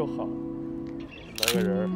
就好。来个人